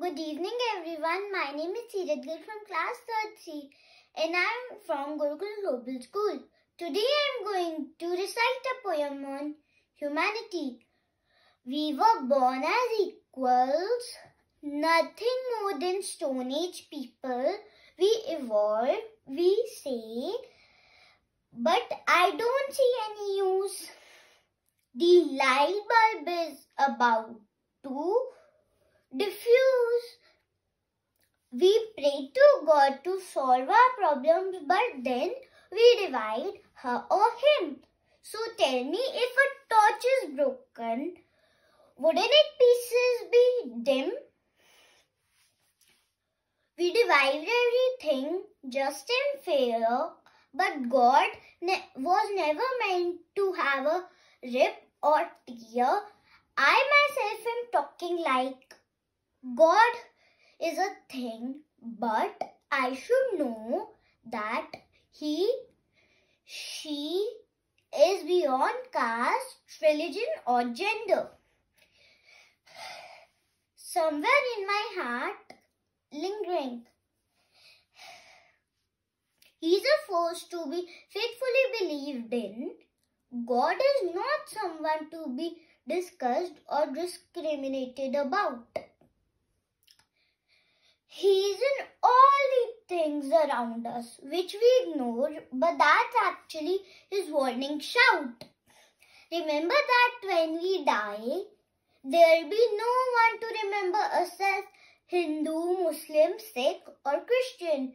Good evening everyone. My name is Seerat Garg from class 3 and I am from Gurukul Global School. Today I am going to recite a poem on humanity. We were born as equals, nothing more than Stone Age people. We evolve, we say, but I don't see any use. The light bulb is about to diffuse. We pray to God to solve our problems, but then we divide her or him. So tell me if a torch is broken, wouldn't its pieces be dim? We divide everything just in fear, but God ne was never meant to have a rip or tear. I myself am talking like God is a thing, but I should know that He, she is beyond caste, religion or gender. Somewhere in my heart, lingering. He is a force to be faithfully believed in. God is not someone to be discussed or discriminated about. He is in all the things around us which we ignore, but that's actually his warning shout. Remember that when we die, there'll be no one to remember us as Hindu, Muslim, Sikh or Christian.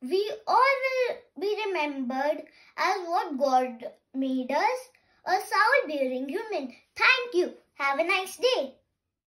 We all will be remembered as what God made us, a soul-bearing human. Thank you. Have a nice day.